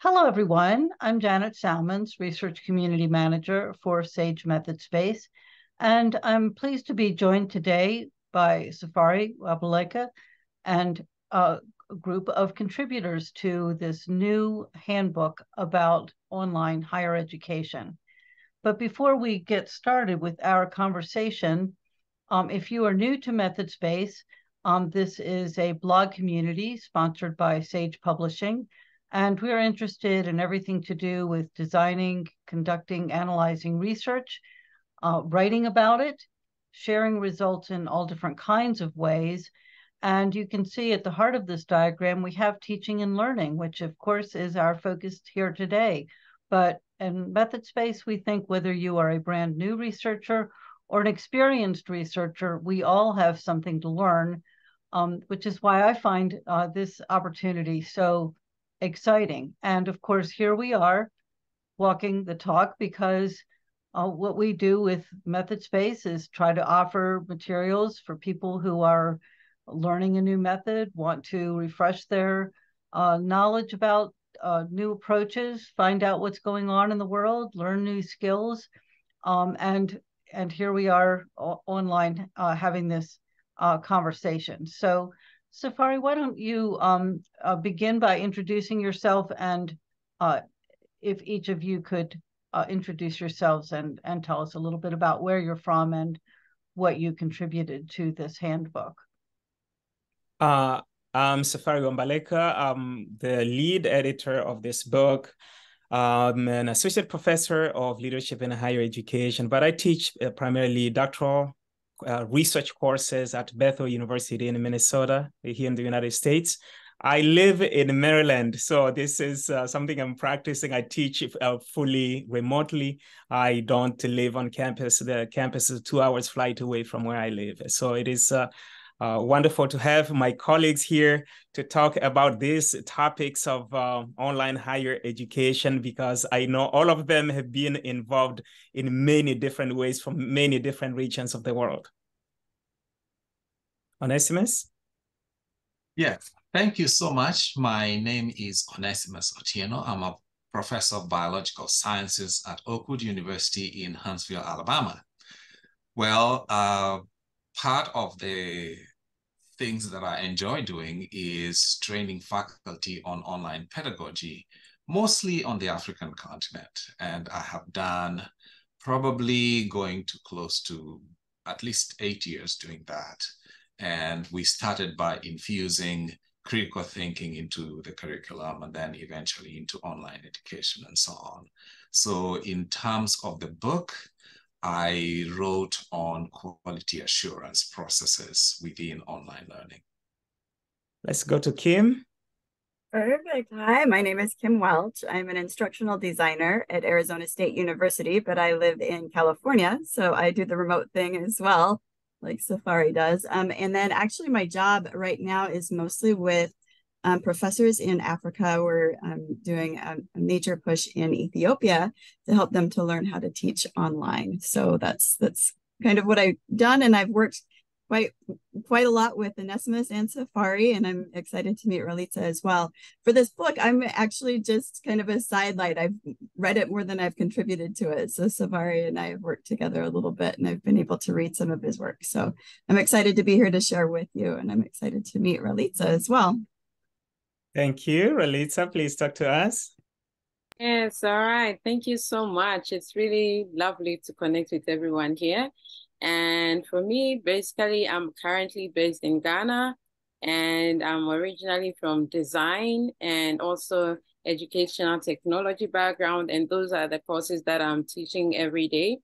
Hello, everyone. I'm Janet Salmons, Research Community Manager for Sage MethodSpace, and I'm pleased to be joined today by Safary Wa-Mbaleka and a group of contributors to this new handbook about online higher education. But before we get started with our conversation, um, if you are new to MethodSpace, um, this is a blog community sponsored by Sage Publishing, and we're interested in everything to do with designing, conducting, analyzing research, uh, writing about it, sharing results in all different kinds of ways. And you can see at the heart of this diagram, we have teaching and learning, which of course is our focus here today. But in MethodSpace, we think whether you are a brand new researcher or an experienced researcher, we all have something to learn, um, which is why I find uh, this opportunity so exciting. And of course, here we are walking the talk because uh, what we do with MethodSpace is try to offer materials for people who are learning a new method, want to refresh their uh, knowledge about uh, new approaches, find out what's going on in the world, learn new skills, um, and and here we are online uh, having this uh, conversation. So, Safary, why don't you um, uh, begin by introducing yourself and uh, if each of you could uh, introduce yourselves and, and tell us a little bit about where you're from and what you contributed to this handbook. Uh, I'm Safary Wa-Mbaleka. I'm the lead editor of this book. I'm an associate professor of leadership in higher education, but I teach uh, primarily doctoral uh, research courses at Bethel University in Minnesota, here in the United States. I live in Maryland, so this is uh, something I'm practicing. I teach uh, fully remotely. I don't live on campus. The campus is two hours flight away from where I live. So it is uh, uh, wonderful to have my colleagues here to talk about these topics of uh, online higher education because I know all of them have been involved in many different ways from many different regions of the world. Onesimus? Yes, thank you so much. My name is Onesimus Otieno. I'm a professor of biological sciences at Oakwood University in Huntsville, Alabama. Well, uh, part of the things that I enjoy doing is training faculty on online pedagogy, mostly on the African continent. And I have done probably going to close to at least eight years doing that. And we started by infusing critical thinking into the curriculum and then eventually into online education and so on. So in terms of the book, I wrote on quality assurance processes within online learning. Let's go to Kim. Perfect. Hi, my name is Kim Welch. I'm an instructional designer at Arizona State University, but I live in California. So I do the remote thing as well, like Safary does. Um, and then actually, my job right now is mostly with um, professors in Africa were um, doing a, a, major push in Ethiopia to help them to learn how to teach online. So that's that's kind of what I've done, and I've worked quite quite a lot with Onesimus and Safary, and I'm excited to meet Ralitza as well. For this book, I'm actually just kind of a sidelight. I've read it more than I've contributed to it. So Safary and I have worked together a little bit, and I've been able to read some of his work. So I'm excited to be here to share with you, and I'm excited to meet Ralitza as well. Thank you. Ralitza, please talk to us. Yes, all right. Thank you so much. It's really lovely to connect with everyone here. And for me, basically, I'm currently based in Ghana and I'm originally from design and also educational technology background. And those are the courses that I'm teaching every day.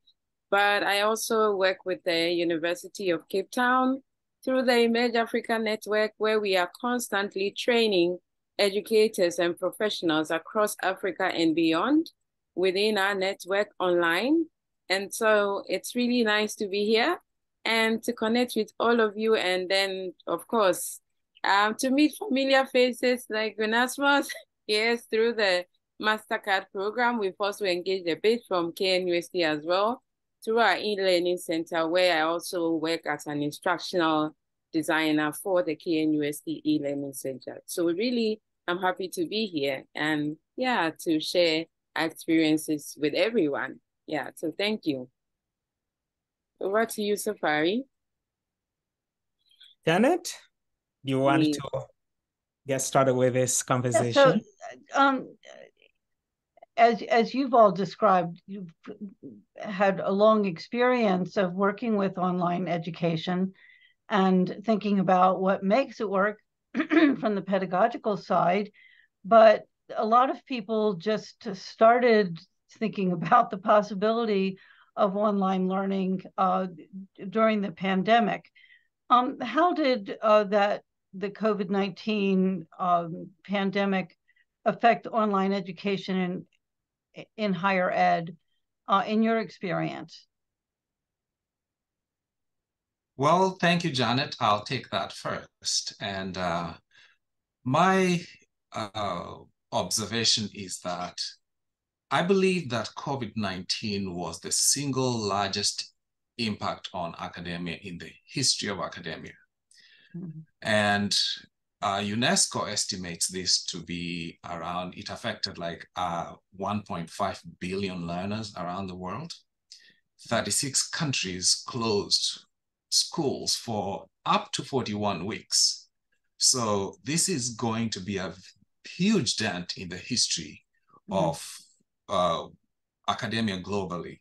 But I also work with the University of Cape Town through the Emerge Africa Network, where we are constantly training educators and professionals across Africa and beyond within our network online. And so it's really nice to be here and to connect with all of you. And then, of course, um, to meet familiar faces like Onesimus, yes, through the MasterCard program. We've also engaged a bit from KNUST as well through our e-learning center, where I also work as an instructional designer for the KNUST e-learning center. So really, I'm happy to be here and yeah, to share experiences with everyone. Yeah, so thank you. Over to you, Safary. Janet, you want Please. to get started with this Yeah, conversation? so, um, as as you've all described, you've had a long experience of working with online education and thinking about what makes it work from the pedagogical side. But a lot of people just started thinking about the possibility of online learning uh, during the pandemic. Um, how did uh, that the COVID nineteen um, pandemic affect online education in in higher ed, uh, in your experience? Well, thank you, Janet. I'll take that first. And uh, my uh, observation is that I believe that COVID-19 was the single largest impact on academia in the history of academia. Mhm. And uh, UNESCO estimates this to be around, it affected like uh, 1.5 billion learners around the world. 36 countries closed schools for up to 41 weeks. So this is going to be a huge dent in the history Mhm. of uh, academia globally.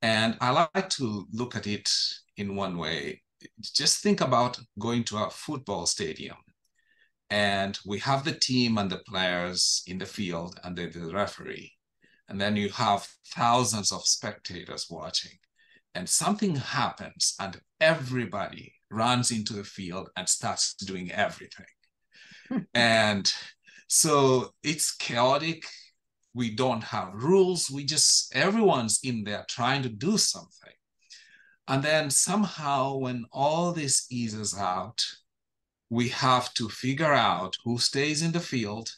And I like to look at it in one way. Just think about going to a football stadium and we have the team and the players in the field and the, the referee. And then you have thousands of spectators watching. And something happens and everybody runs into the field and starts doing everything. and so it's chaotic. We don't have rules. We just, everyone's in there trying to do something. And then somehow, when all this eases out, we have to figure out who stays in the field,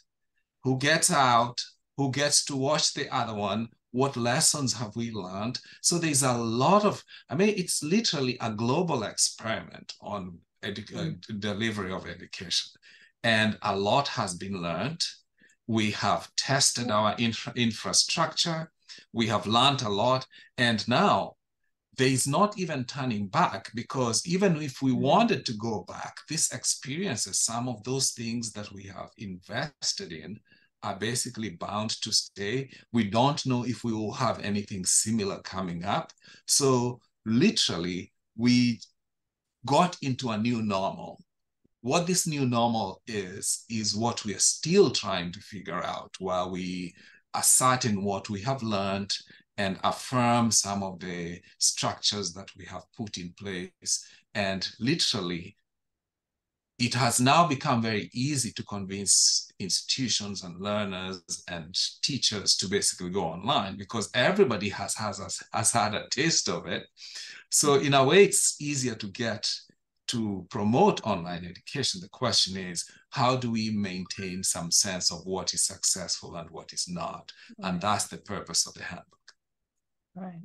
who gets out, who gets to watch the other one, what lessons have we learned? So there's a lot of, I mean, it's literally a global experiment on edu- uh, delivery of education. And a lot has been learned. We have tested our infra- infrastructure. We have learned a lot. And now there is not even turning back because even if we wanted to go back, this experiences, some of those things that we have invested in are basically bound to stay. We don't know if we will have anything similar coming up. So literally, we got into a new normal. What this new normal is, is what we are still trying to figure out while we ascertain what we have learned and affirm some of the structures that we have put in place. And literally, it has now become very easy to convince institutions and learners and teachers to basically go online because everybody has, has, has, has had a taste of it. So in a way, it's easier to get to promote online education. The question is, how do we maintain some sense of what is successful and what is not? And that's the purpose of the handbook. Right.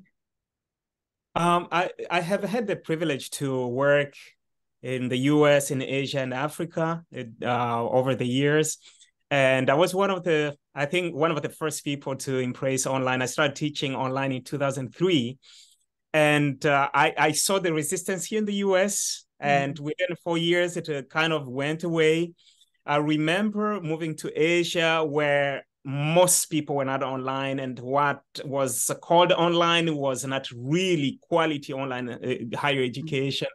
Um, I, I have had the privilege to work in the US, in Asia, and Africa uh, over the years. And I was one of the, I think, one of the first people to embrace online. I started teaching online in 2003. And uh, I, I saw the resistance here in the US. And mm-hmm. within four years, it uh, kind of went away. I remember moving to Asia where most people were not online and what was called online was not really quality online uh, higher education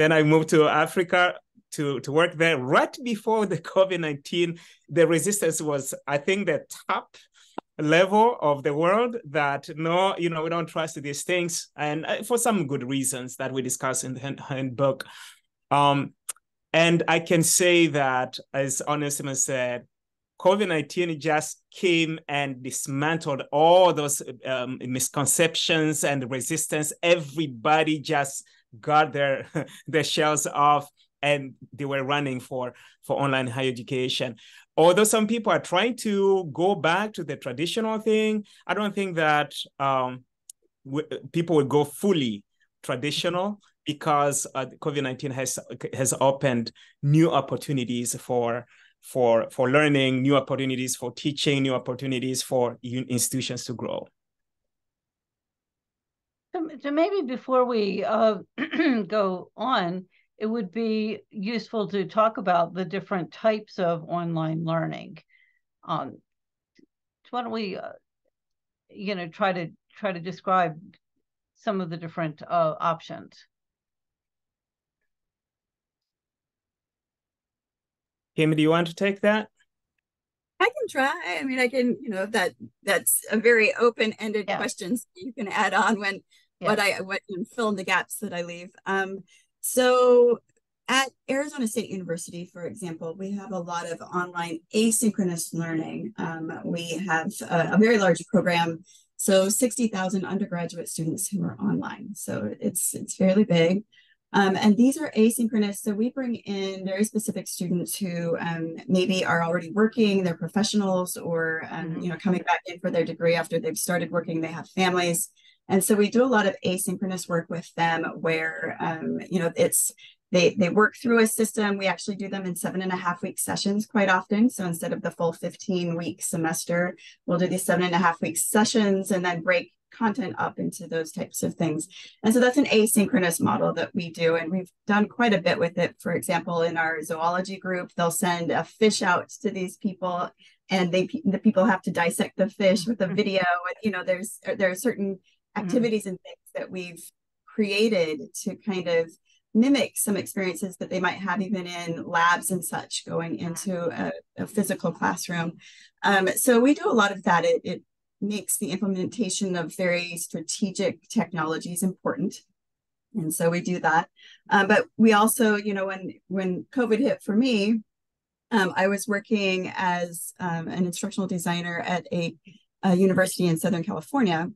then i moved to africa to, to work there. Right before the covid-19 the resistance was i think the top level of the world that no you know we don't trust these things. And for some good reasons that we discuss in the handbook. Um, and i can say that as onesimus said COVID 19 just came and dismantled all those um, misconceptions and resistance. Everybody just got their, their shells off and they were running for, for online higher education. Although some people are trying to go back to the traditional thing, I don't think that um, people will go fully traditional because uh, COVID 19 has, has opened new opportunities for for for learning, new opportunities for teaching, new opportunities for institutions to grow. So, maybe before we uh, go on, it would be useful to talk about the different types of online learning. Um, why don't we, uh, you know, try to try to describe some of the different uh, options? Kim, do you want to take that? I can try. I mean, I can, you know, that that's a very open-ended yeah. question. So you can add on when yeah. what I what and fill in the gaps that I leave. Um, so at Arizona State University, for example, we have a lot of online asynchronous learning. Um, we have a, a, very large program, so 60,000 undergraduate students who are online. So it's it's fairly big. Um, and these are asynchronous. So we bring in very specific students who um, maybe are already working, they're professionals, or um, mm-hmm. you know coming back in for their degree after they've started working. They have families, and so we do a lot of asynchronous work with them, where um, you know it's they they work through a system. We actually do them in seven and a half week sessions quite often. So instead of the full 15 week semester, we'll do these seven and a half week sessions and then break content up into those types of things. And so that's an asynchronous model that we do. And we've done quite a bit with it. For example, in our zoology group, they'll send a fish out to these people and they the people have to dissect the fish with a mm-hmm. video. And, you know, there's there are certain mm-hmm. activities and things that we've created to kind of mimic some experiences that they might have even in labs and such going into a, a physical classroom. Um, so we do a lot of that. It, it makes the implementation of very strategic technologies important. And so we do that. Um, but we also, you know, when when COVID hit for me, um, I was working as um, an instructional designer at a, a, university in Southern California.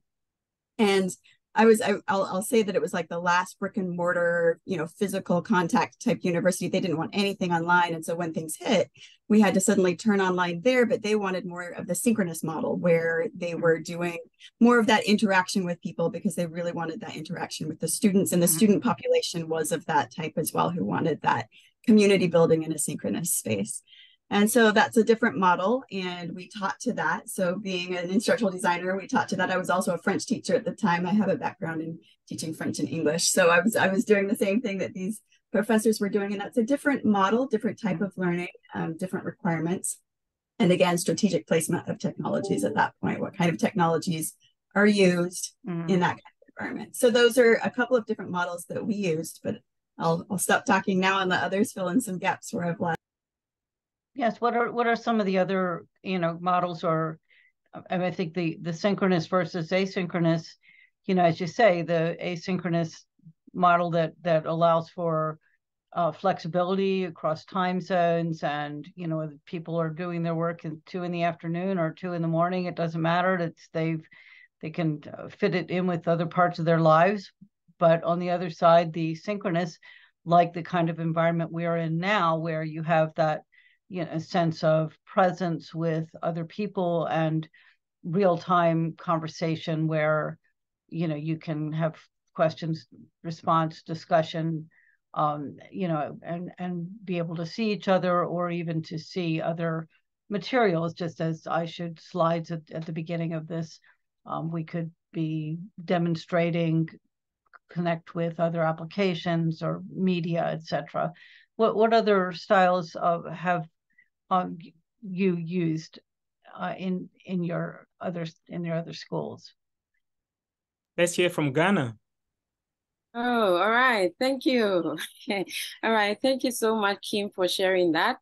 And I was I, will I'll say that it was like the last brick and mortar, you know, physical contact type university. They didn't want anything online, and so when things hit, we had to suddenly turn online there. But they wanted more of the synchronous model, where they were doing more of that interaction with people because they really wanted that interaction with the students, and the mm-hmm. student population was of that type as well, who wanted that community building in a synchronous space. And so that's a different model, and we taught to that. So, being an instructional designer, we taught to that. I was also a French teacher at the time. I have a background in teaching French and English, so I was I was doing the same thing that these professors were doing, and that's a different model, different type of learning, um, different requirements, and again, strategic placement of technologies at that point. What kind of technologies are used mm-hmm. in that kind of environment? So, those are a couple of different models that we used, but I'll I'll stop talking now and let others fill in some gaps where I've left. Yes. What are what are some of the other you know models or I, mean, I think the the synchronous versus asynchronous, you know, as you say, the asynchronous model that that allows for uh, flexibility across time zones and you know people are doing their work at two in the afternoon or two in the morning it doesn't matter it's they've they can uh, fit it in with other parts of their lives but on the other side the synchronous like the kind of environment we are in now where you have that you know, a sense of presence with other people and real-time conversation where you know you can have questions response discussion um, you know and and be able to see each other or even to see other materials just as i showed slides at, at the beginning of this. Um, we could be demonstrating connect with other applications or media etc what what other styles of have um, you used uh, in in your other in your other schools. Let's hear from Ghana. Oh, all right. Thank you. all right. Thank you so much, Kim, for sharing that.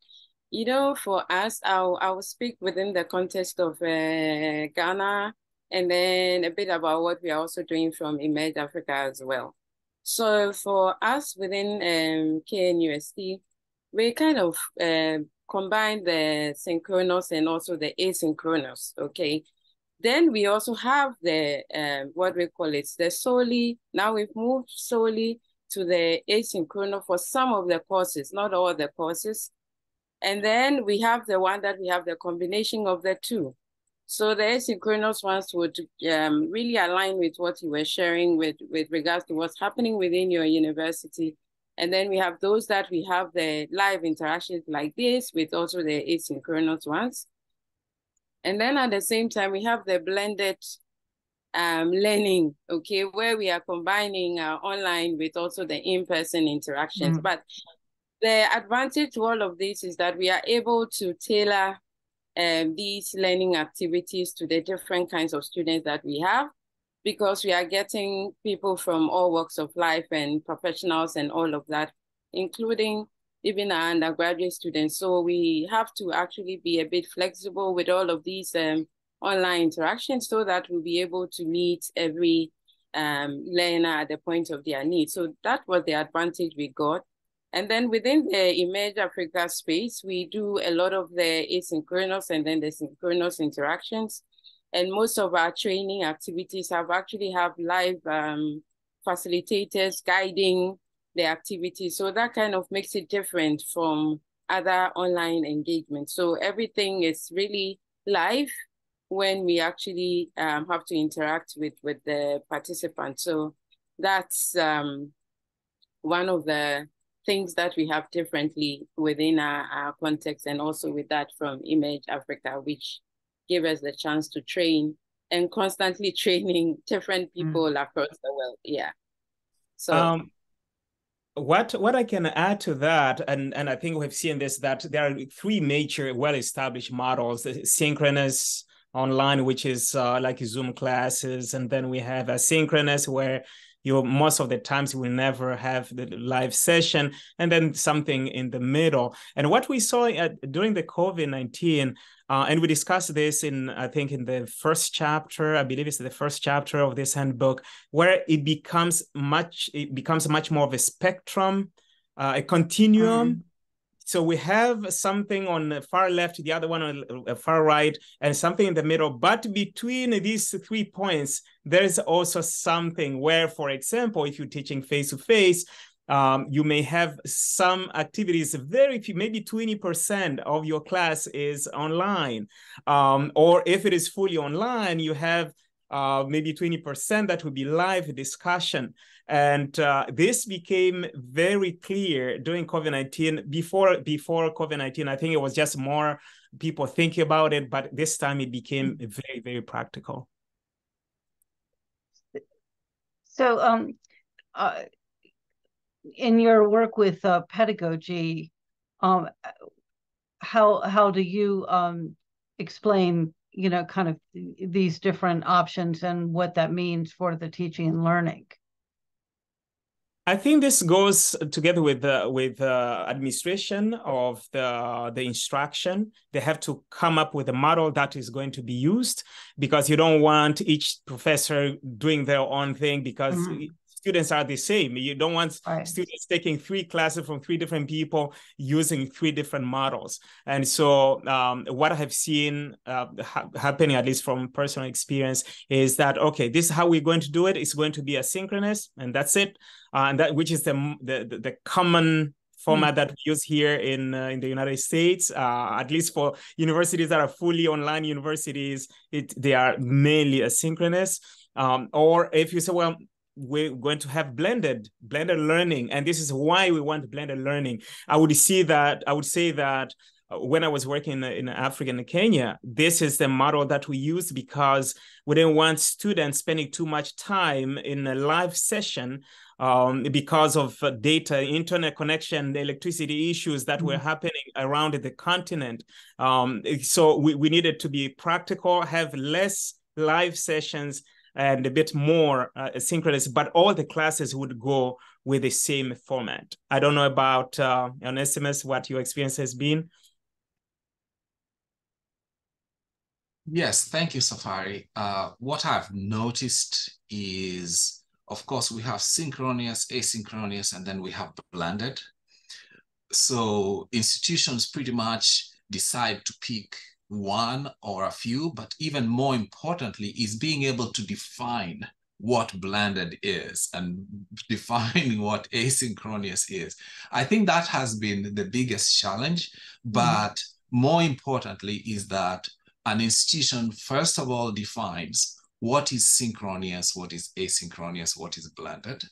You know, for us, I'll, I'll speak within the context of uh, Ghana and then a bit about what we are also doing from Emerge Africa as well. So for us within um, KNUST, we kind of uh, combine the synchronous and also the asynchronous, okay? Then we also have the, um, what we call it, the solely, now we've moved solely to the asynchronous for some of the courses, not all the courses. And then we have the one that we have the combination of the two. So the asynchronous ones would um, really align with what you were sharing with, with regards to what's happening within your university And then we have those that we have the live interactions like this with also the asynchronous ones. And then at the same time, we have the blended um, learning, okay, where we are combining uh, online with also the in-person interactions. Mm. But the advantage to all of this is that we are able to tailor um, these learning activities to the different kinds of students that we have because we are getting people from all walks of life and professionals and all of that, including even our undergraduate students. So we have to actually be a bit flexible with all of these um, online interactions so that we'll be able to meet every um, learner at the point of their need. So that was the advantage we got. And then within the Emerge Africa space, we do a lot of the asynchronous and then the synchronous interactions. And most of our training activities have actually have live um, facilitators guiding the activity. So that kind of makes it different from other online engagements. So everything is really live when we actually um, have to interact with, with the participants. So that's um, one of the things that we have differently within our, our context and also with that from Emerge Africa, which give us the chance to train and constantly training different mm. people mm. across the world. Yeah. So um, what what I can add to that, and and I think we've seen this that there are three major well-established models: synchronous online, which is uh, like Zoom classes, and then we have asynchronous, where you most of the times will never have the live session, and then something in the middle. And what we saw at, during the COVID nineteen uh, and we discussed this in, I think, in the first chapter. I believe it's the first chapter of this handbook, where it becomes much, it becomes much more of a spectrum, uh, a continuum. Mm. So we have something on the far left, the other one on the far right, and something in the middle. But between these three points, there is also something where, for example, if you're teaching face to face, um, you may have some activities, very few, maybe 20% of your class is online. Um, or if it is fully online, you have uh, maybe 20% that will be live discussion. And uh, this became very clear during COVID-19. Before, before COVID-19, I think it was just more people thinking about it, but this time it became very, very practical. So um, uh, in your work with uh, pedagogy, um, how how do you um, explain, you know, kind of these different options and what that means for the teaching and learning? I think this goes together with the with the administration of the the instruction. They have to come up with a model that is going to be used because you don't want each professor doing their own thing because mm-hmm students are the same. You don't want right. students taking three classes from three different people using three different models. And so, um, what I have seen uh, ha- happening, at least from personal experience, is that okay, this is how we're going to do it. It's going to be asynchronous, and that's it. Uh, and that which is the the, the common format mm. that we use here in uh, in the United States. Uh, at least for universities that are fully online universities, it they are mainly asynchronous. Um, or if you say, well, we're going to have blended blended learning and this is why we want blended learning i would see that i would say that uh, when i was working in, africa and kenya this is the model that we use because we didn't want students spending too much time in a live session um, because of uh, data, internet connection, electricity issues that mm-hmm. were happening around the continent. Um, so we, we needed to be practical, have less live sessions, and a bit more uh, synchronous, but all the classes would go with the same format. I don't know about uh, SMS what your experience has been. Yes, thank you, Safary. Uh, what I've noticed is, of course, we have synchronous, asynchronous, and then we have blended. So institutions pretty much decide to pick one or a few, but even more importantly, is being able to define what blended is and defining what asynchronous is. I think that has been the biggest challenge, mm-hmm. but mm more importantly is that an institution first of all defines what is synchronous, what is asynchronous, what is blended,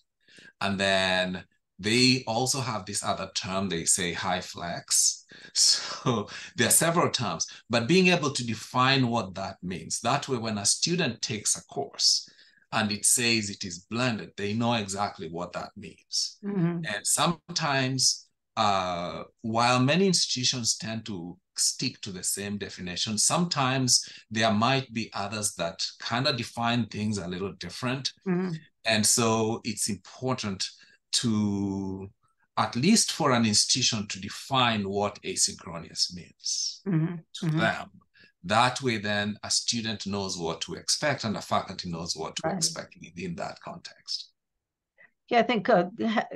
and then they also have this other term, they say HyFlex So there are several terms, but being able to define what that means. That way, when a student takes a course and it says it is blended, they know exactly what that means. Mm-hmm. And sometimes, uh, while many institutions tend to stick to the same definition, sometimes there might be others that kind of define things a little different. Mm-hmm. And so it's important to at least for an institution to define what asynchronous means mm-hmm. to mm-hmm. them. That way, then a student knows what to expect and a faculty knows what to right. expect in that context. Yeah, I think uh,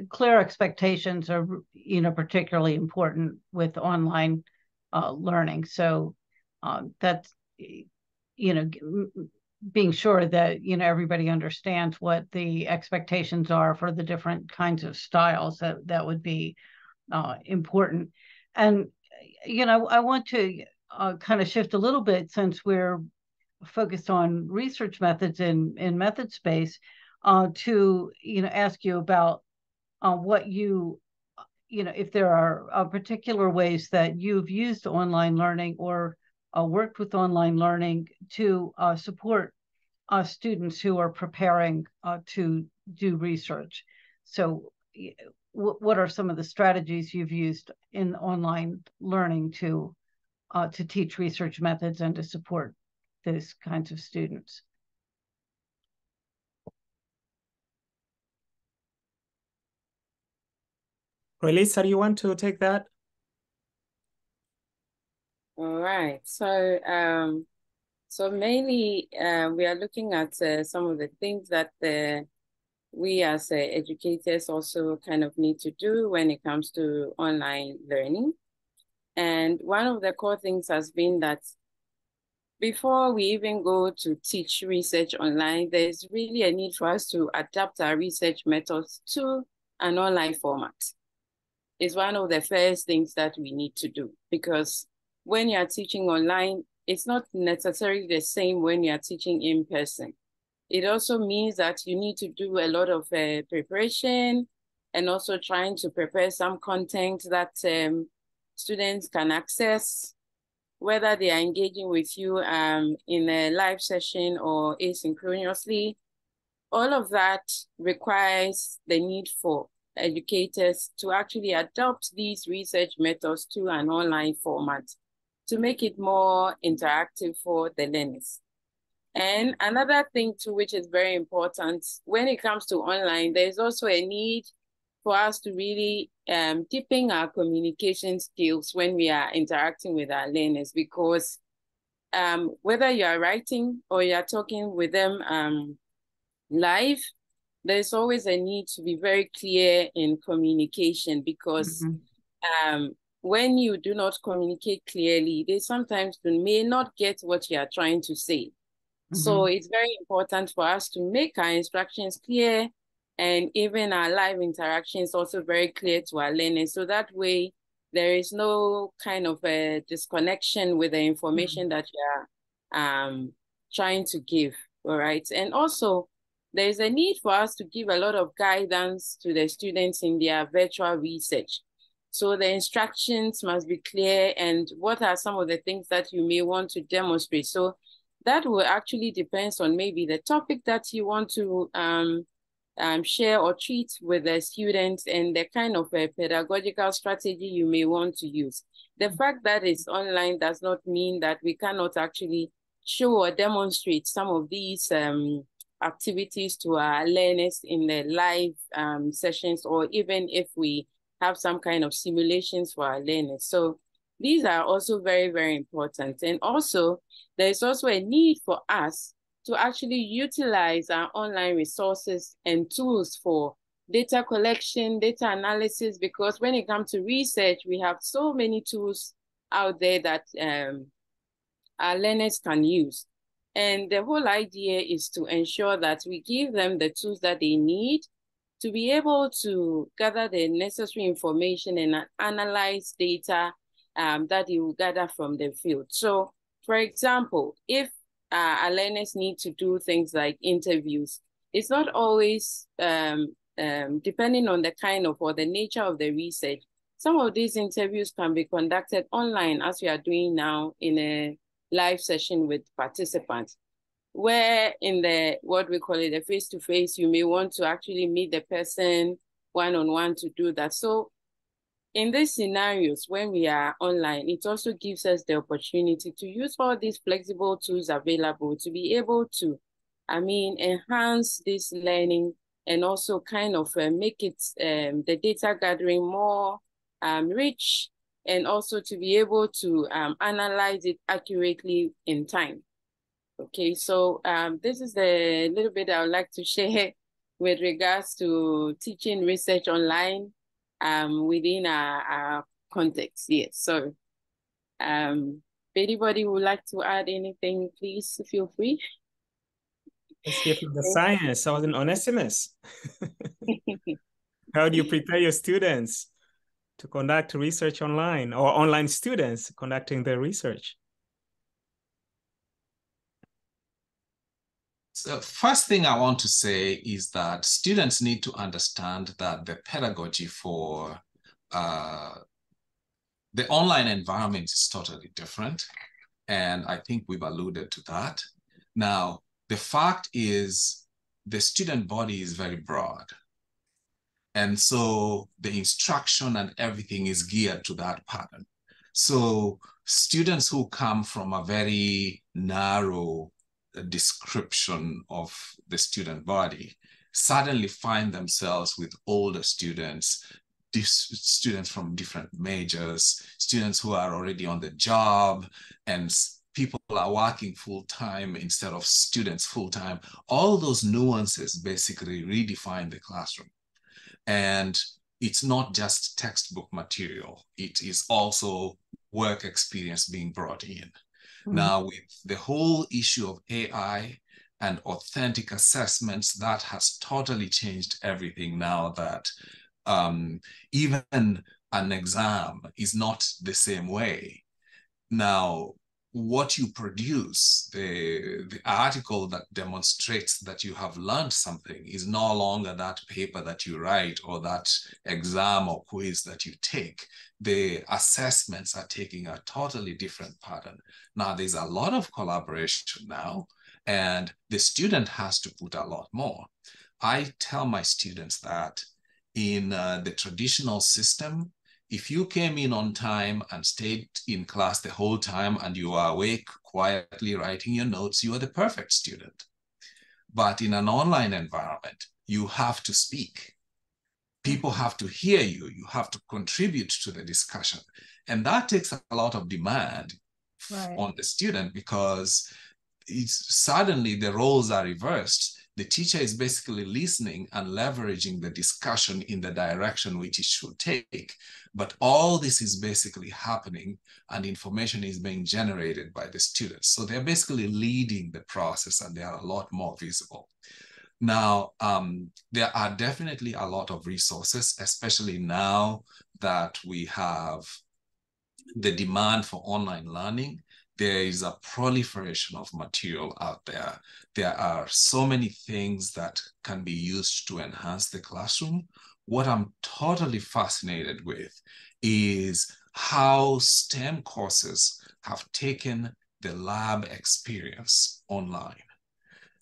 clear expectations are, you know, particularly important with online uh, learning. So uh, that's, you know, being sure that you know everybody understands what the expectations are for the different kinds of styles that that would be uh, important. And you know i want to uh, kind of shift a little bit since we're focused on research methods in in MethodSpace uh, to you know ask you about uh, what you you know if there are uh, particular ways that you've used online learning or uh, worked with online learning to uh, support uh, students who are preparing uh, to do research. So, what are some of the strategies you've used in online learning to uh, to teach research methods and to support those kinds of students? Ralitza, you want to take that? All right. So um, so mainly uh, we are looking at uh, some of the things that uh, we as uh, educators also kind of need to do when it comes to online learning. And one of the core things has been that before we even go to teach research online, there's really a need for us to adapt our research methods to an online format. It's one of the first things that we need to do because when you're teaching online, it's not necessarily the same when you're teaching in person. It also means that you need to do a lot of uh, preparation and also trying to prepare some content that um, students can access, whether they are engaging with you um, in a live session or asynchronously. All of that requires the need for educators to actually adopt these research methods to an online format to make it more interactive for the learners. And another thing too, which is very important when it comes to online, there's also a need for us to really um, deepen our communication skills when we are interacting with our learners because um, whether you are writing or you are talking with them um, live, there's always a need to be very clear in communication because mm -hmm. um, when you do not communicate clearly, they sometimes may not get what you are trying to say. Mm-hmm. So it's very important for us to make our instructions clear and even our live interactions also very clear to our learners. So that way there is no kind of a disconnection with the information mm-hmm. that you are um, trying to give. All right. And also there's a need for us to give a lot of guidance to the students in their virtual research. So the instructions must be clear and what are some of the things that you may want to demonstrate. So that will actually depends on maybe the topic that you want to um, um, share or treat with the students and the kind of a pedagogical strategy you may want to use. The fact that it's online does not mean that we cannot actually show or demonstrate some of these um, activities to our learners in the live um, sessions or even if we have some kind of simulations for our learners. So these are also very, very important. And also, there's also a need for us to actually utilize our online resources and tools for data collection, data analysis, because when it comes to research, we have so many tools out there that um, our learners can use. And the whole idea is to ensure that we give them the tools that they need to be able to gather the necessary information and analyze data um, that you gather from the field. So, for example, if uh, learners need to do things like interviews, it's not always um, um, depending on the kind of or the nature of the research, some of these interviews can be conducted online as we are doing now in a live session with participants where in the what we call it the face-to-face you may want to actually meet the person one-on-one to do that. So in these scenarios when we are online it also gives us the opportunity to use all these flexible tools available to be able to i mean enhance this learning and also kind of uh, make it um, the data gathering more um, rich and also to be able to um, analyze it accurately in time Okay, so um, this is the little bit I would like to share with regards to teaching research online um, within our, our context. Yes, so um, if anybody would like to add anything, please feel free. Let's hear from the science. I was an Onesimus. How do you prepare your students to conduct research online or online students conducting their research? So first thing I want to say is that students need to understand that the pedagogy for uh, the online environment is totally different. And I think we've alluded to that. Now, the fact is the student body is very broad. And so the instruction and everything is geared to that pattern. So students who come from a very narrow description of the student body suddenly find themselves with older students, students from different majors, students who are already on the job, and people are working full time instead of students full time. All those nuances basically redefine the classroom. And it's not just textbook material, it is also work experience being brought in. Mm-hmm. Now, with the whole issue of AI and authentic assessments, that has totally changed everything now that um, even an exam is not the same way. Now, what you produce, the, the article that demonstrates that you have learned something is no longer that paper that you write or that exam or quiz that you take. The assessments are taking a totally different pattern. Now, there's a lot of collaboration now, and the student has to put a lot more. I tell my students that in uh, the traditional system, if you came in on time and stayed in class the whole time and you are awake, quietly writing your notes, you are the perfect student. But in an online environment, you have to speak. People have to hear you. You have to contribute to the discussion. And that takes a lot of demand right. on the student because it's suddenly the roles are reversed the teacher is basically listening and leveraging the discussion in the direction which it should take. But all this is basically happening and information is being generated by the students. So they're basically leading the process and they are a lot more visible. Now, um, there are definitely a lot of resources, especially now that we have the demand for online learning there is a proliferation of material out there. There are so many things that can be used to enhance the classroom. What I'm totally fascinated with is how STEM courses have taken the lab experience online.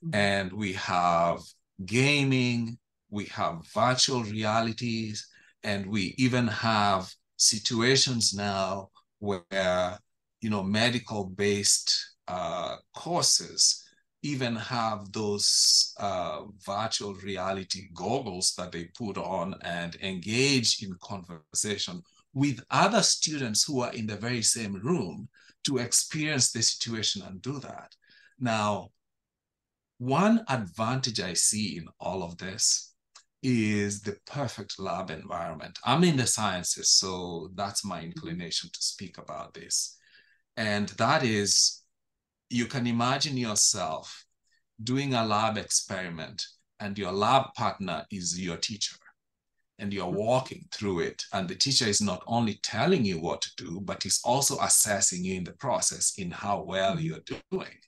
Mm-hmm. And we have gaming, we have virtual realities, and we even have situations now where you know, medical-based uh, courses even have those uh, virtual reality goggles that they put on and engage in conversation with other students who are in the very same room to experience the situation and do that. Now, one advantage I see in all of this is the perfect lab environment. I'm in the sciences, so that's my inclination to speak about this. And that is, you can imagine yourself doing a lab experiment and your lab partner is your teacher and you're walking through it and the teacher is not only telling you what to do but is also assessing you in the process in how well mm-hmm. you're doing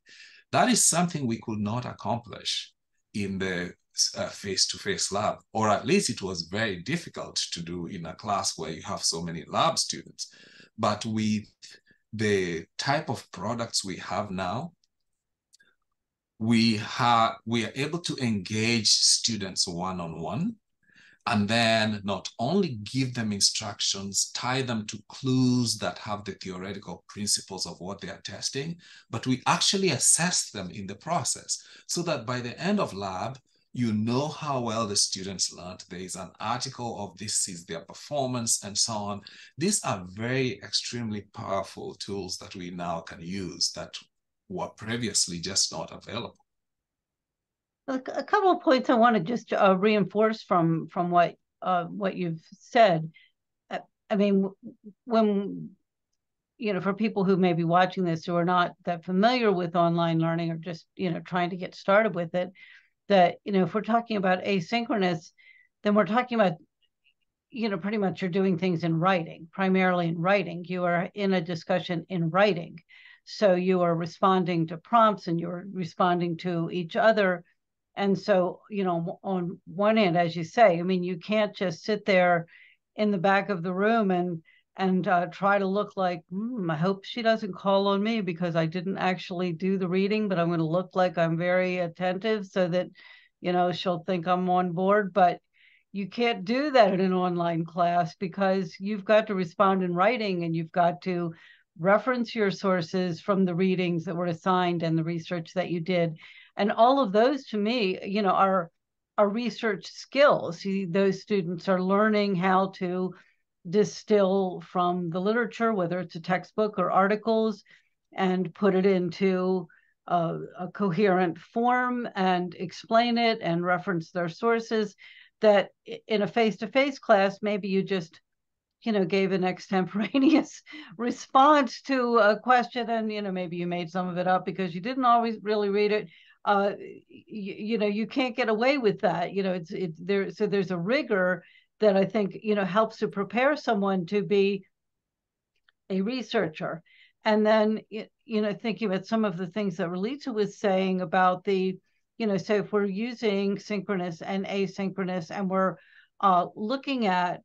that is something we could not accomplish in the uh, face-to-face lab, or at least it was very difficult to do in a class where you have so many lab students. But with the type of products we have now, we have we are able to engage students one-on-one and then not only give them instructions, tie them to clues that have the theoretical principles of what they are testing, but we actually assess them in the process so that by the end of lab, you know how well the students learned. There is an article of this is their performance and so on. These are very extremely powerful tools that we now can use that were previously just not available. A, couple of points I want to just uh, reinforce from from what uh, what you've said. Uh, I mean, when you know, for people who may be watching this who are not that familiar with online learning or just you know trying to get started with it, that you know if we're talking about asynchronous, then we're talking about you know pretty much you're doing things in writing, primarily in writing. You are in a discussion in writing, so you are responding to prompts and you're responding to each other and so, you know, on one end, as you say, I mean, you can't just sit there in the back of the room and and uh, try to look like, hmm, I hope she doesn't call on me because I didn't actually do the reading, but I'm going to look like I'm very attentive so that, you know, she'll think I'm on board. But you can't do that in an online class because you've got to respond in writing and you've got to reference your sources from the readings that were assigned and the research that you did and all of those to me you know are are research skills. Those students are learning how to distill from the literature whether it's a textbook or articles and put it into a, a coherent form and explain it and reference their sources that in a face-to-face class maybe you just you know gave an extemporaneous response to a question and you know maybe you made some of it up because you didn't always really read it uh, you, you know, you can't get away with that. You know, it's it's there. So there's a rigor that I think you know helps to prepare someone to be a researcher. And then you know, thinking about some of the things that Ralitza was saying about the, you know, so if we're using synchronous and asynchronous, and we're uh, looking at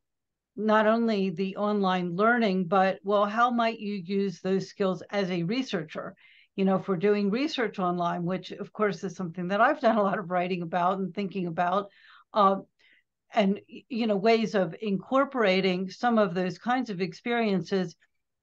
not only the online learning, but well, how might you use those skills as a researcher? You know, for doing research online, which of course is something that I've done a lot of writing about and thinking about, uh, and you know, ways of incorporating some of those kinds of experiences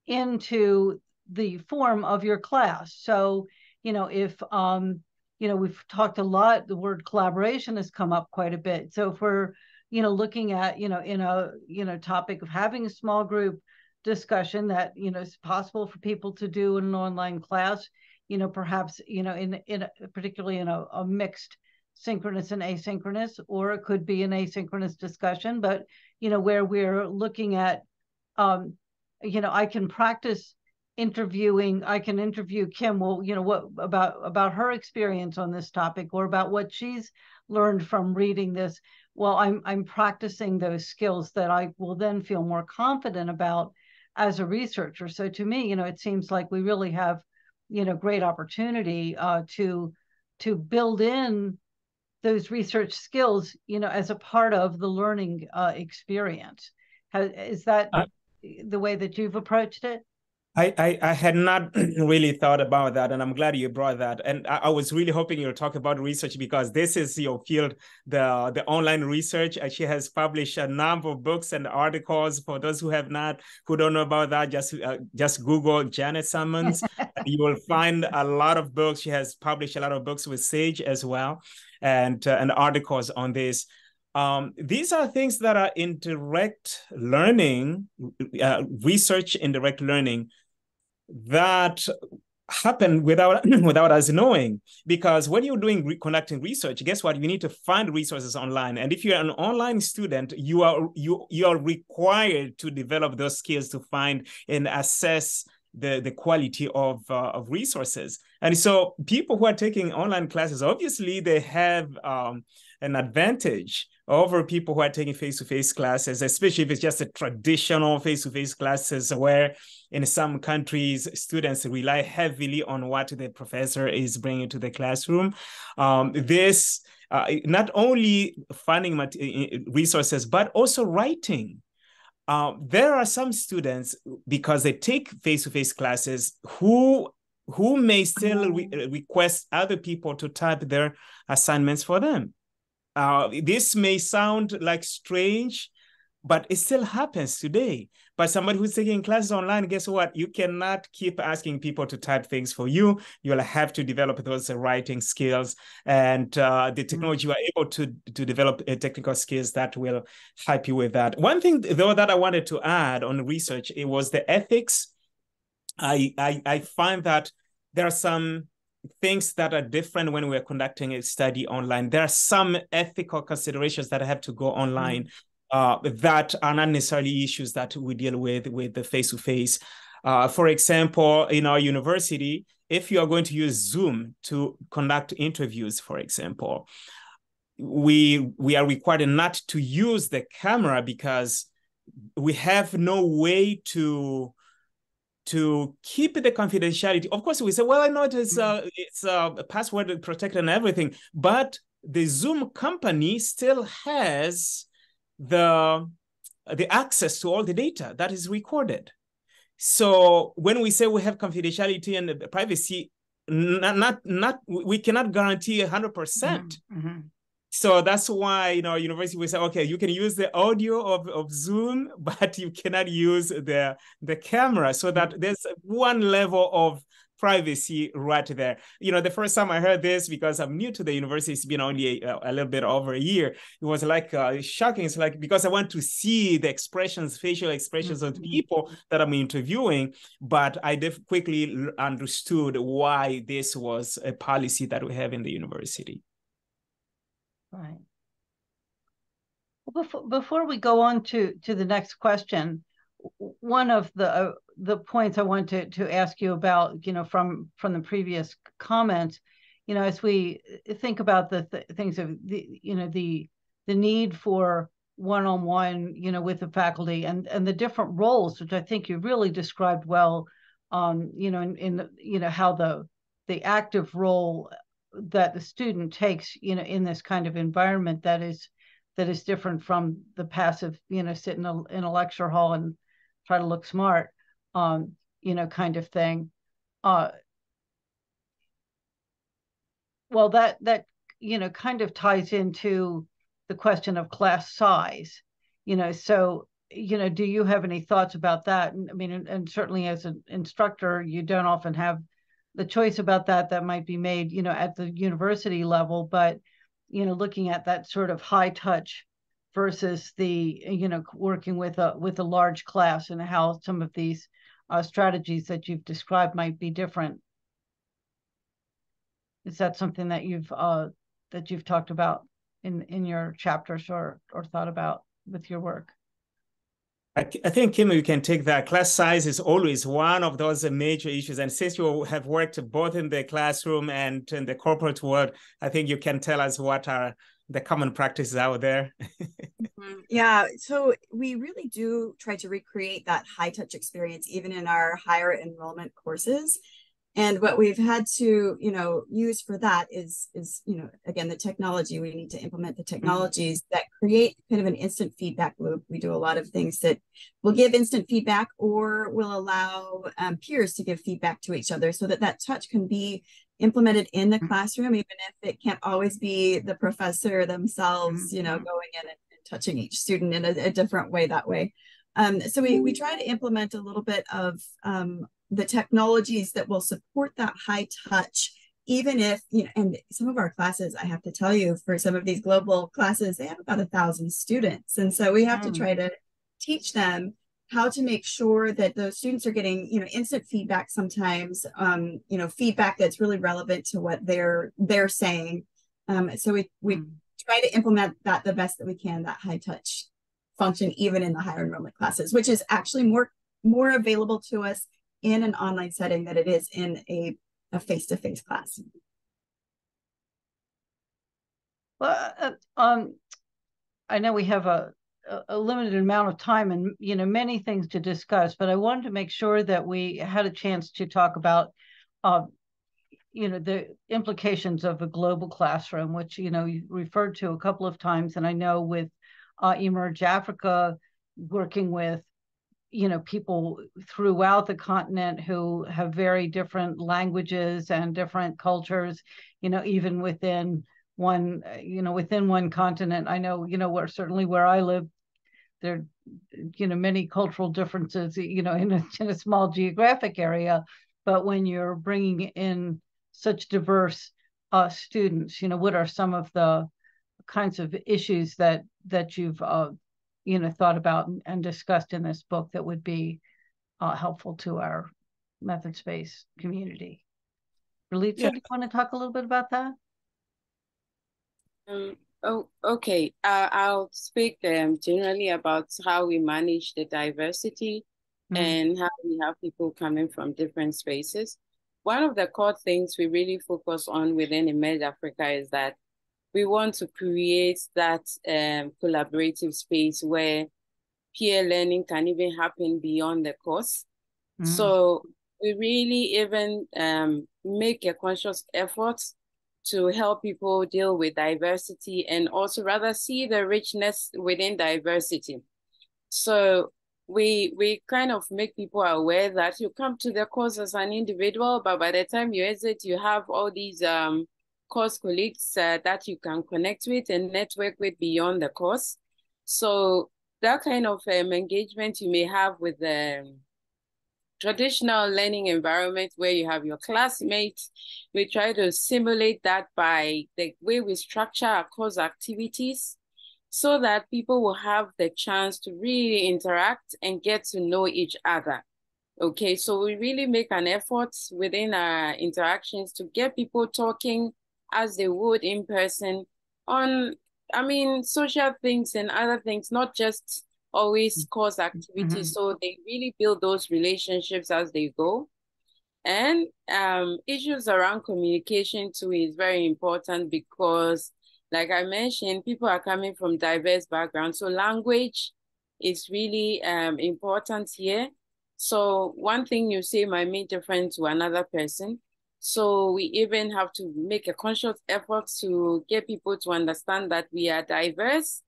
into the form of your class. So, you know, if um, you know, we've talked a lot, the word collaboration has come up quite a bit. So if we're, you know, looking at, you know, in a, you know, topic of having a small group discussion that, you know, is possible for people to do in an online class, you know, perhaps, you know, in, in a, particularly in a, a mixed synchronous and asynchronous, or it could be an asynchronous discussion, but, you know, where we're looking at, um, you know, I can practice interviewing, I can interview Kim, well, you know, what about, about her experience on this topic or about what she's learned from reading this. Well, I'm, I'm practicing those skills that I will then feel more confident about as a researcher. So to me, you know, it seems like we really have you know great opportunity uh, to to build in those research skills you know as a part of the learning uh, experience How, is that uh, the way that you've approached it I, I, I, had not really thought about that, and I'm glad you brought that. And I, I, was really hoping you'll talk about research because this is your field, the the online research. And she has published a number of books and articles. For those who have not, who don't know about that, just uh, just Google Janet Salmons. you will find a lot of books. She has published a lot of books with Sage as well, and uh, and articles on this. Um, these are things that are in direct learning, uh, research in direct learning that happen without without us knowing because when you're doing re- conducting research guess what you need to find resources online and if you're an online student you are you you are required to develop those skills to find and assess the, the quality of, uh, of resources. And so people who are taking online classes, obviously they have um, an advantage over people who are taking face-to-face classes, especially if it's just a traditional face-to-face classes where in some countries students rely heavily on what the professor is bringing to the classroom. Um, this uh, not only finding resources, but also writing. Uh, there are some students because they take face-to-face classes who who may still re request other people to type their assignments for them. Uh, this may sound like strange, but it still happens today. But somebody who's taking classes online, guess what? You cannot keep asking people to type things for you. You'll have to develop those writing skills, and uh, the mm-hmm. technology you are able to to develop uh, technical skills that will help you with that. One thing, though, that I wanted to add on research, it was the ethics. I I, I find that there are some things that are different when we're conducting a study online. There are some ethical considerations that have to go online mm-hmm. Uh, that are not necessarily issues that we deal with with the face to face. For example, in our university, if you are going to use Zoom to conduct interviews, for example, we we are required not to use the camera because we have no way to to keep the confidentiality. Of course, we say, well, I know it is uh, it's uh, password protected and everything, but the Zoom company still has the the access to all the data that is recorded. So when we say we have confidentiality and privacy, not not, not we cannot guarantee hundred percent. Mm-hmm. mm-hmm. So that's why you know university will say, okay, you can use the audio of, of Zoom, but you cannot use the the camera. So that there's one level of privacy right there. You know, the first time I heard this, because I'm new to the university, it's been only a, a little bit over a year. It was like uh, shocking. It's like because I want to see the expressions, facial expressions mm-hmm. of people that I'm interviewing, but I def- quickly understood why this was a policy that we have in the university. Right. Well, before, before we go on to, to the next question, one of the uh, the points I want to, to ask you about, you know, from from the previous comments, you know, as we think about the th things of the, you know, the the need for one-on-one, you know, with the faculty and and the different roles, which I think you really described well, um, you know, in, in you know how the the active role that the student takes you know in this kind of environment that is that is different from the passive you know sit in a, in a lecture hall and try to look smart um you know kind of thing. Uh well that that you know kind of ties into the question of class size you know so you know do you have any thoughts about that? I mean and, and certainly as an instructor you don't often have the choice about that that might be made, you know, at the university level, but you know, looking at that sort of high touch versus the you know working with a with a large class and how some of these uh, strategies that you've described might be different. Is that something that you've uh, that you've talked about in in your chapters or or thought about with your work? I, I think, Kim, you can take that. Class size is always one of those major issues. And since you have worked both in the classroom and in the corporate world, I think you can tell us what are the common practices out there. Mm-hmm. yeah, so we really do try to recreate that high touch experience even in our higher enrollment courses and what we've had to you know use for that is is you know again the technology we need to implement the mm-hmm. technologies that create kind of an instant feedback loop we do a lot of things that will give instant feedback or will allow um, peers to give feedback to each other so that that touch can be implemented in the mm-hmm. classroom even if it can't always be the professor themselves you know mm-hmm. going in and, and touching each student in a, a different way that way um, so we, we try to implement a little bit of um, the technologies that will support that high touch even if you know and some of our classes i have to tell you for some of these global classes they have about a thousand students and so we have to mm. try to teach them how to make sure that those students are getting you know instant feedback sometimes um, you know feedback that's really relevant to what they're they're saying um, so we we mm. try to implement that the best that we can that high touch function even in the higher enrollment classes which is actually more more available to us in an online setting than it is in a, a face-to-face class. Well, uh, um, I know we have a, a limited amount of time and you know many things to discuss, but I wanted to make sure that we had a chance to talk about, uh, you know, the implications of a global classroom, which you know you referred to a couple of times, and I know with uh, Emerge Africa working with you know people throughout the continent who have very different languages and different cultures you know even within one you know within one continent. I know you know where certainly where i live there you know many cultural differences you know in a, in a small geographic area. But when you're bringing in such diverse uh, students you know what are some of the kinds of issues that that you've uh, you know thought about and discussed in this book that would be uh, helpful to our MethodSpace community. Ralitza, yeah. do you want to talk a little bit about that? Um, oh, okay. Uh, I'll speak um, generally about how we manage the diversity mm. and how we have people coming from different spaces. One of the core things we really focus on within Emerge Africa is that we want to create that um, collaborative space where peer learning can even happen beyond the course. Mm. So we really even um, make a conscious effort to help people deal with diversity and also rather see the richness within diversity. So we we kind of make people aware that you come to the course as an individual, but by the time you exit, you have all these um, course colleagues uh, that you can connect with and network with beyond the course. So that kind of um, engagement you may have with the um, traditional learning environment where you have your classmates, we try to simulate that by the way we structure our course activities so that people will have the chance to really interact and get to know each other. Okay, so we really make an effort within our interactions to get people talking as they would in person on, I mean, social things and other things, not just always course activities. Mm-hmm. So they really build those relationships as they go. And um, issues around communication too is very important because, like I mentioned, people are coming from diverse backgrounds. So language is really um, important here. So one thing you say might mean different to another person. So we even have to make a conscious effort to get people to understand that we are diverse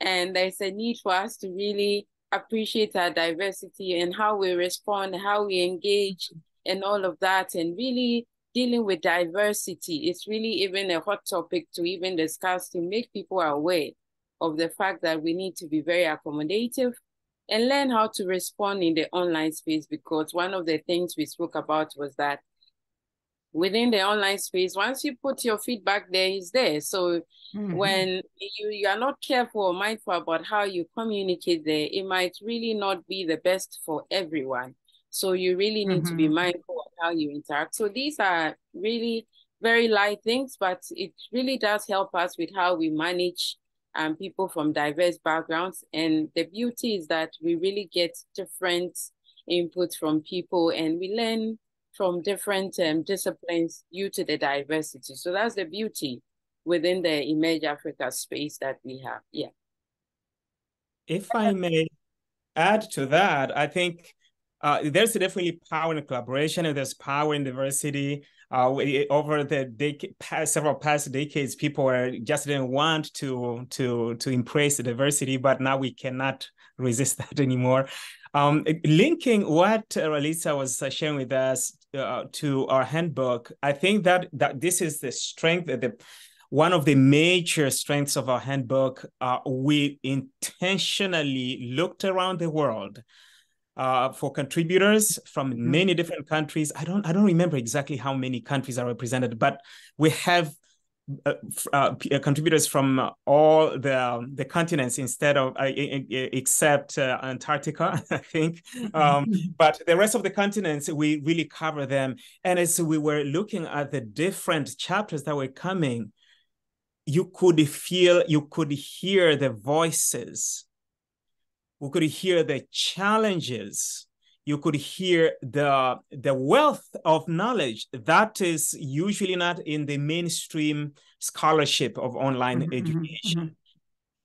and there's a need for us to really appreciate our diversity and how we respond, how we engage and all of that and really dealing with diversity. It's really even a hot topic to even discuss to make people aware of the fact that we need to be very accommodative and learn how to respond in the online space because one of the things we spoke about was that within the online space once you put your feedback there is there so mm-hmm. when you you are not careful or mindful about how you communicate there it might really not be the best for everyone so you really need mm-hmm. to be mm-hmm. mindful of how you interact so these are really very light things but it really does help us with how we manage um, people from diverse backgrounds and the beauty is that we really get different inputs from people and we learn from different um, disciplines due to the diversity. So that's the beauty within the Emerge Africa space that we have. Yeah. If I may add to that, I think uh, there's definitely power in collaboration and there's power in diversity. Uh, we, over the decade, past, several past decades, people were just didn't want to to to embrace the diversity, but now we cannot resist that anymore. Um, linking what Ralitza was uh, sharing with us uh, to our handbook, I think that that this is the strength that the one of the major strengths of our handbook. Uh, we intentionally looked around the world uh, for contributors from mm-hmm. many different countries. I don't I don't remember exactly how many countries are represented, but we have uh, uh, uh, contributors from all the um, the continents instead of uh, except uh, Antarctica, I think. Um, but the rest of the continents, we really cover them. And as we were looking at the different chapters that were coming, you could feel, you could hear the voices. We could hear the challenges you could hear the the wealth of knowledge that is usually not in the mainstream scholarship of online mm-hmm, mm-hmm education mm-hmm.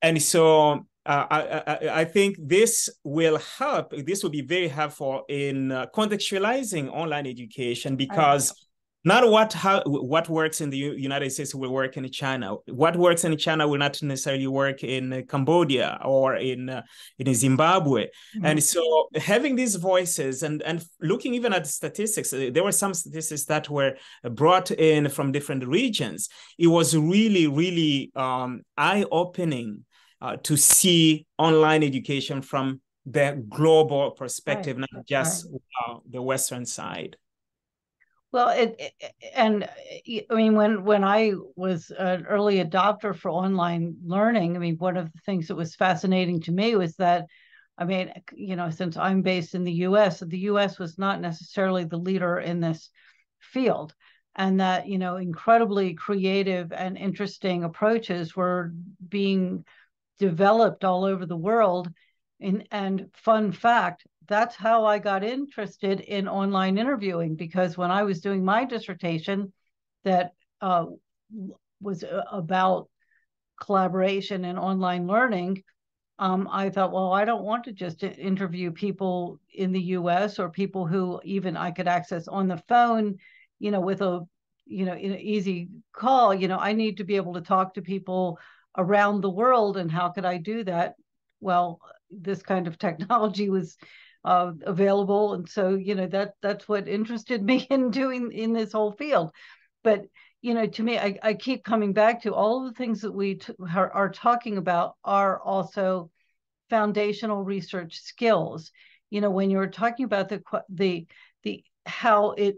and so uh, I, I, I, think this will help. This will be very helpful in uh, contextualizing online education because not what how what works in the United States will work in China. What works in China will not necessarily work in Cambodia or in uh, in Zimbabwe. Mm-hmm. And so having these voices and and looking even at the statistics, uh, there were some statistics that were brought in from different regions. It was really really um, eye opening uh, to see online education from the global perspective, right. not just right. uh, the Western side. Well, it, it, and I mean when when I was an early adopter for online learning, I mean one of the things that was fascinating to me was that I mean, you know, since I'm based in the US, the US was not necessarily the leader in this field and that, you know, incredibly creative and interesting approaches were being developed all over the world. And, and fun fact, that's how I got interested in online interviewing because when I was doing my dissertation that uh, was uh, about collaboration and online learning, um, I thought, well, I don't want to just interview people in the US or people who even I could access on the phone, you know, with a, you know, an easy call. You know, I need to be able to talk to people around the world. And how could I do that? Well, this kind of technology was uh, available. And so, you know, that that's what interested me in doing in this whole field. But, you know, to me, I, I keep coming back to all of the things that we t- are, are talking about are also foundational research skills. You know, when you're talking about the the the how it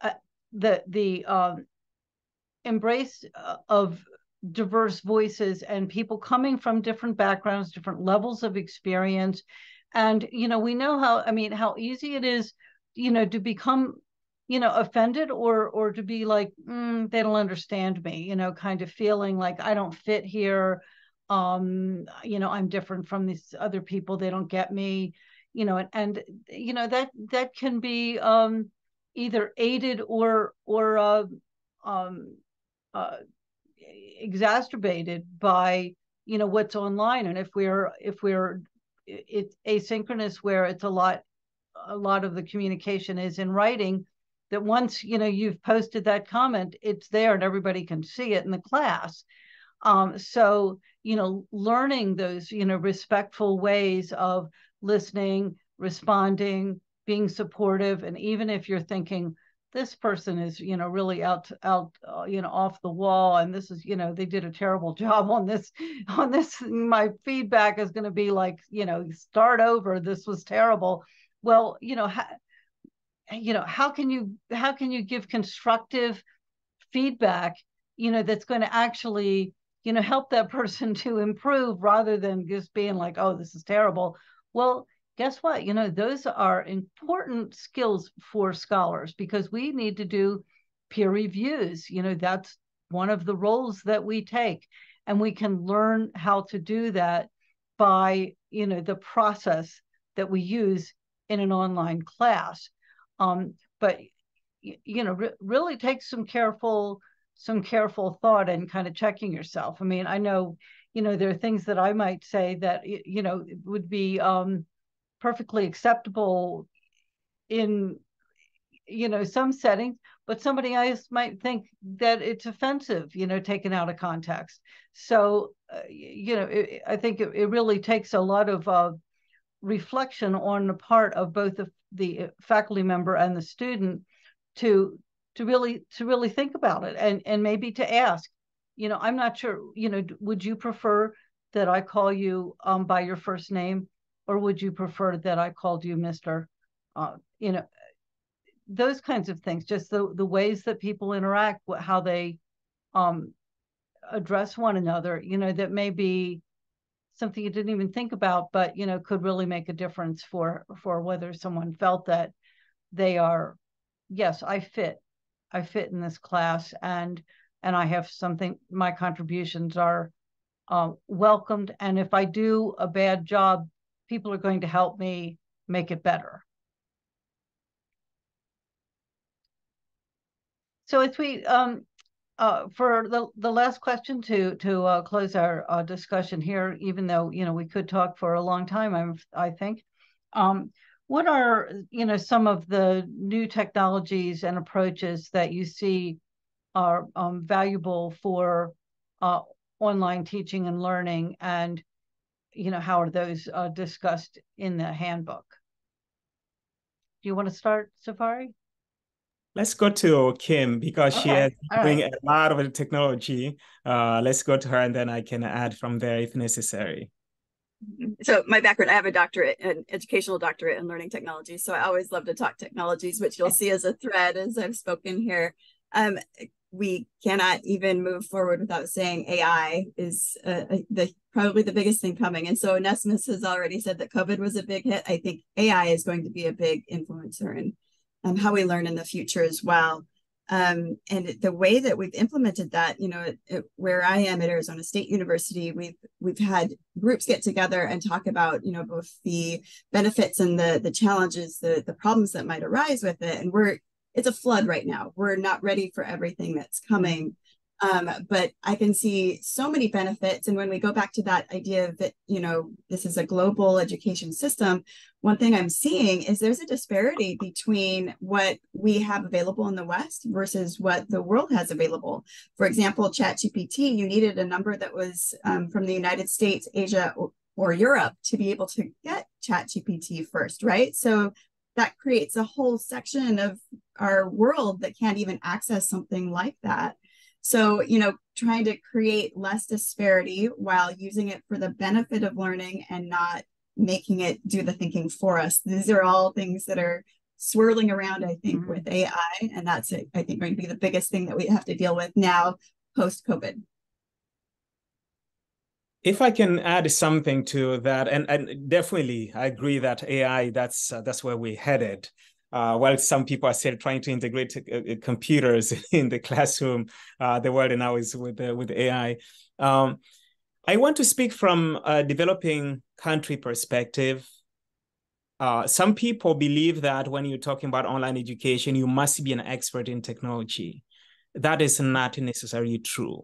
uh, the the um, embrace uh, of diverse voices and people coming from different backgrounds, different levels of experience, and, you know, we know how, I mean, how easy it is, you know, to become, you know, offended or, or to be like, mm, they don't understand me, you know, kind of feeling like I don't fit here. Um, you know, I'm different from these other people. They don't get me, you know, and, and you know, that, that can be, um, either aided or, or, uh, um, uh, exacerbated by you know what's online and if we're if we're it's asynchronous where it's a lot a lot of the communication is in writing that once you know you've posted that comment it's there and everybody can see it in the class. Um, so you know learning those you know respectful ways of listening responding being supportive and even if you're thinking this person is you know really out out uh, you know off the wall and this is you know they did a terrible job on this on this my feedback is going to be like you know start over this was terrible. Well you know ha- you know how can you how can you give constructive feedback you know that's going to actually you know help that person to improve rather than just being like oh this is terrible. Well guess what? You know, those are important skills for scholars because we need to do peer reviews. You know, that's one of the roles that we take. And we can learn how to do that by, you know, the process that we use in an online class. Um, but, you know, re- really take some careful, some careful thought and kind of checking yourself. I mean, I know, you know, there are things that I might say that, you know, would be, um, perfectly acceptable in you know some settings but somebody else might think that it's offensive you know taken out of context. So uh, you know it, i think it, it, really takes a lot of uh, reflection on the part of both the, the faculty member and the student to to really to really think about it and and maybe to ask you know i'm not sure you know would you prefer that i call you um, by your first name or would you prefer that I called you Mr. Uh, you know, those kinds of things, just the, the ways that people interact, how they um, address one another, you know, that may be something you didn't even think about, but, you know, could really make a difference for, for whether someone felt that they are, yes, I fit, I fit in this class and, and I have something, my contributions are uh, welcomed. And if I do a bad job people are going to help me make it better. So as we um, uh, for the, the last question to to uh, close our uh, discussion here, even though you know we could talk for a long time, I'm, I think. Um, what are you know some of the new technologies and approaches that you see are um, valuable for uh, online teaching and learning, and you know how are those uh, discussed in the handbook? Do you want to start, Safary? Let's go to Kim because okay. she has doing right. a lot of the technology. Uh, let's go to her and then I can add from there if necessary. So my background, I have a doctorate, an educational doctorate in learning technology. So I always love to talk technologies, which you'll see as a thread as I've spoken here. Um, we cannot even move forward without saying AI is uh, uh, the probably the biggest thing coming. And so Onesimus has already said that COVID was a big hit. I think AI is going to be a big influencer in um, how we learn in the future as well. Um, and the way that we've implemented that, you know, it, it, where I am at Arizona State University, we've we've had groups get together and talk about, you know, both the benefits and the the challenges, the the problems that might arise with it. And we're it's a flood right now. We're not ready for everything that's coming. Um, but I can see so many benefits. And when we go back to that idea that, you know, this is a global education system, one thing I'm seeing is there's a disparity between what we have available in the West versus what the world has available. For example, ChatGPT, you needed a number that was um, from the United States, Asia, or, Europe to be able to get ChatGPT first, right? So that creates a whole section of our world that can't even access something like that. So, you know, trying to create less disparity while using it for the benefit of learning and not making it do the thinking for us. These are all things that are swirling around, I think, mm-hmm. with AI. And that's, I think, going to be the biggest thing that we have to deal with now post COVID. If I can add something to that, and, and definitely I agree that AI, that's uh, that's where we're headed. Uh, while some people are still trying to integrate uh, uh computers in the classroom, uh, the world now is with uh, with AI. Um, I want to speak from a developing country perspective. Some people believe that when you're talking about online education, you must be an expert in technology. That is not necessarily true.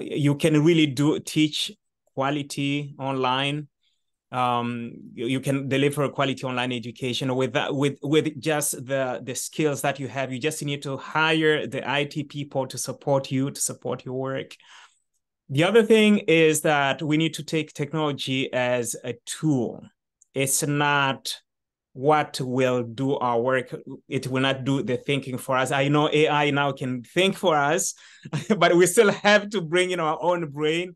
You can really do teach quality online. Um, you, you, can deliver quality online education with that with with just the the skills that you have. You just need to hire the IT people to support you to support your work. The other thing is that we need to take technology as a tool. It's not what will do our work. It will not do the thinking for us. I know ai now can think for us but we still have to bring in our own brain.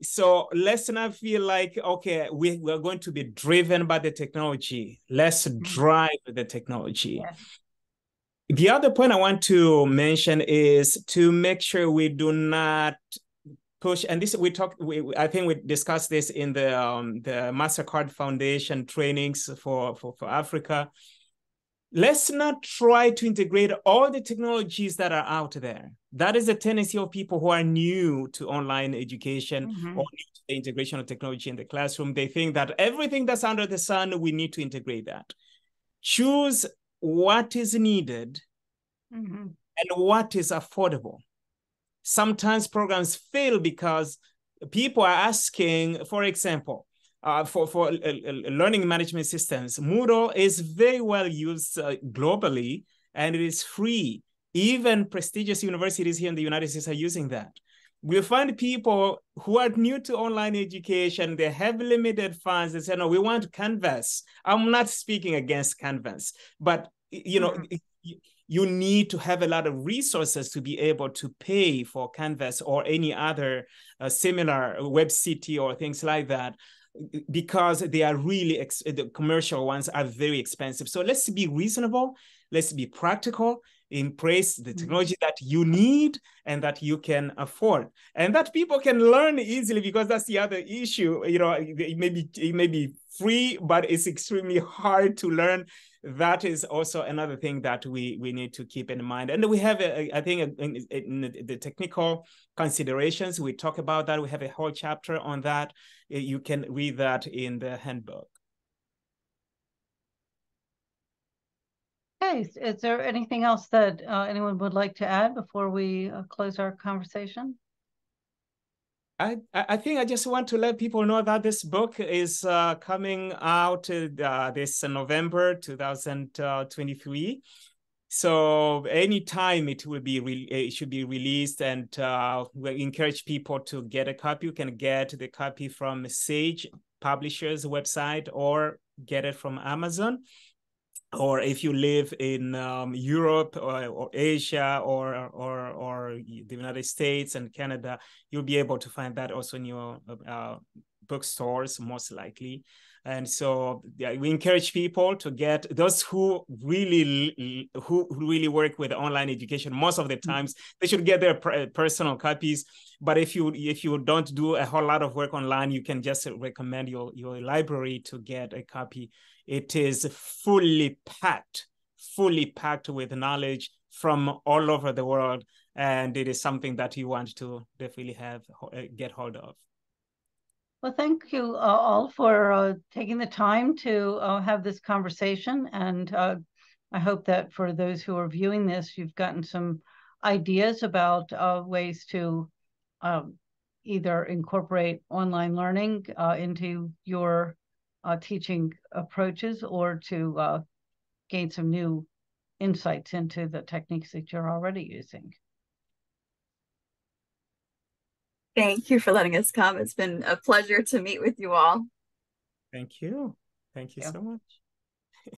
So let's not feel like okay we, we're going to be driven by the technology. Let's mm-hmm. drive the technology. Yeah. the other point i want to mention is to make sure we do not push and this we talked we, i think we discussed this in the um, the mastercard foundation trainings for for, for africa let's not try to integrate all the technologies that are out there. That is a tendency of people who are new to online education mm-hmm. or the integration of technology in the classroom. They think that everything that's under the sun, we need to integrate that. Choose what is needed mm-hmm. and what is affordable. Sometimes programs fail because people are asking, for example, uh, for, for uh, uh, learning management systems. Moodle is very well used uh, globally and it is free. Even prestigious universities here in the United States are using that. We find people who are new to online education, they have limited funds. They say, no, we want Canvas. I'm not speaking against Canvas, but you know, mm-hmm. You need to have a lot of resources to be able to pay for Canvas or any other uh, similar WebCT or things like that because they are really the commercial ones are very expensive. So let's be reasonable. Let's be practical. Embrace the mm-hmm. technology that you need and that you can afford, and that people can learn easily. Because that's the other issue. You know, it may be it may be free, but it's extremely hard to learn that is also another thing that we we need to keep in mind and we have a, I think in, in the technical considerations we talk about that we have a whole chapter on that you can read that in the handbook Okay, is there anything else that uh, anyone would like to add before we uh, close our conversation? I, I think I just want to let people know that this book is uh, coming out uh, this November 2023. So anytime it will be it should be released, and uh, we encourage people to get a copy. You can get the copy from Sage Publishers website or get it from Amazon or if you live in um, Europe or, or, Asia or, or or the United States and Canada, you'll be able to find that also in your uh, bookstores most likely. And so yeah, we encourage people to get those who really who really work with online education. Most of the mm. times, they should get their personal copies. But if you if you don't do a whole lot of work online, you can just recommend your your library to get a copy it is fully packed, fully packed with knowledge from all over the world. And it is something that you want to definitely have uh, get hold of. Well, thank you uh, all for uh, taking the time to uh, have this conversation. And uh, I hope that for those who are viewing this, you've gotten some ideas about uh, ways to um, either incorporate online learning into your uh, teaching approaches or to uh, gain some new insights into the techniques that you're already using. Thank you for letting us come. It's been a pleasure to meet with you all. Thank you. Thank you yeah. so much.